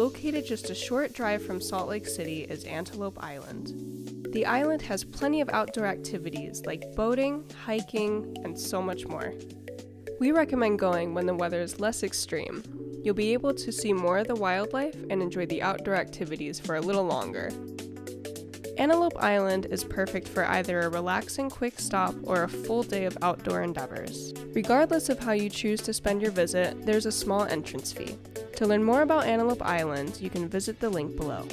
Located just a short drive from Salt Lake City is Antelope Island. The island has plenty of outdoor activities like boating, hiking, and so much more. We recommend going when the weather is less extreme. You'll be able to see more of the wildlife and enjoy the outdoor activities for a little longer. Antelope Island is perfect for either a relaxing quick stop or a full day of outdoor endeavors. Regardless of how you choose to spend your visit, there's a small entrance fee. To learn more about Antelope Island, you can visit the link below.